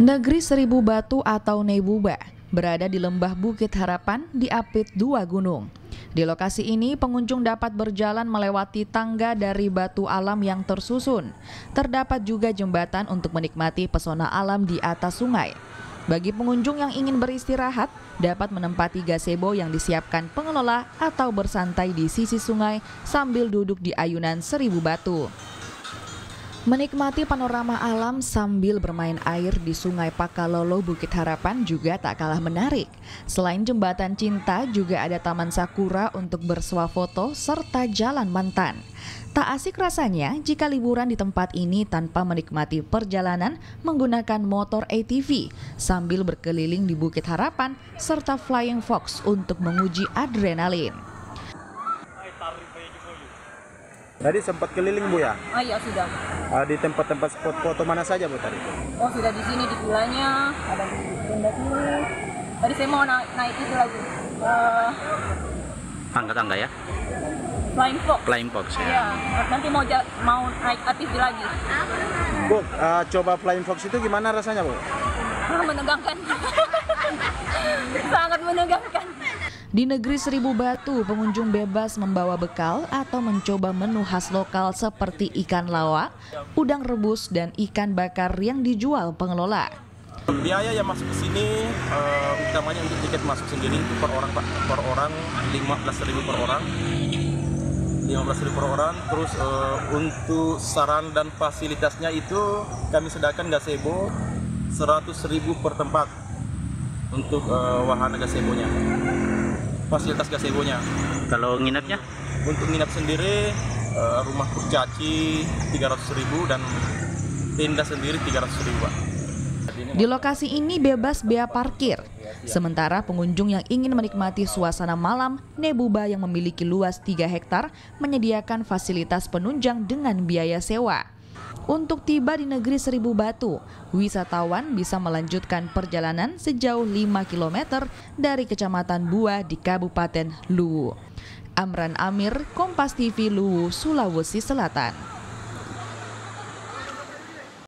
Negeri Seribu Batu atau Nebuba berada di lembah Bukit Harapan di apit dua gunung. Di lokasi ini pengunjung dapat berjalan melewati tangga dari batu alam yang tersusun. Terdapat juga jembatan untuk menikmati pesona alam di atas sungai. Bagi pengunjung yang ingin beristirahat, dapat menempati gazebo yang disiapkan pengelola atau bersantai di sisi sungai sambil duduk di ayunan seribu batu. Menikmati panorama alam sambil bermain air di Sungai Pakalolo Bukit Harapan juga tak kalah menarik. Selain jembatan cinta, juga ada taman sakura untuk bersuah foto serta jalan mantan. Tak asik rasanya jika liburan di tempat ini tanpa menikmati perjalanan menggunakan motor ATV sambil berkeliling di Bukit Harapan serta Flying Fox untuk menguji adrenalin. Tadi sempat keliling Bu ya? Oh iya sudah. Uh, di tempat-tempat spot foto mana saja Bu tadi? Oh sudah di sini di vilanya, ada di tenda sini. Tadi saya mau naik, naik itu lagi. Uh, tangga-tangga ya? Flying Fox. Flying Fox ya. Iya, nanti mau mau naik ATV lagi. Bu, uh, coba Flying Fox itu gimana rasanya Bu? Ah, menegangkan. Sangat menegangkan. Di negeri Seribu Batu, pengunjung bebas membawa bekal atau mencoba menu khas lokal seperti ikan lawa, udang rebus, dan ikan bakar yang dijual pengelola. Biaya yang masuk ke sini uh, utamanya untuk tiket masuk sendiri per orang Pak, per orang 15.000 per orang. 15.000 per orang. Terus uh, untuk saran dan fasilitasnya itu kami sediakan gazebo 100.000 per tempat untuk uh, wahana gazebonya fasilitas gazebo-nya. Kalau nginapnya? Untuk nginap sendiri uh, rumah kurcaci 300.000 dan tenda sendiri 300.000. Di lokasi ini bebas bea parkir. Sementara pengunjung yang ingin menikmati suasana malam, Nebuba yang memiliki luas 3 hektar menyediakan fasilitas penunjang dengan biaya sewa. Untuk tiba di negeri Seribu Batu, wisatawan bisa melanjutkan perjalanan sejauh 5 km dari Kecamatan Bua di Kabupaten Luwu. Amran Amir, Kompas TV Luwu, Sulawesi Selatan.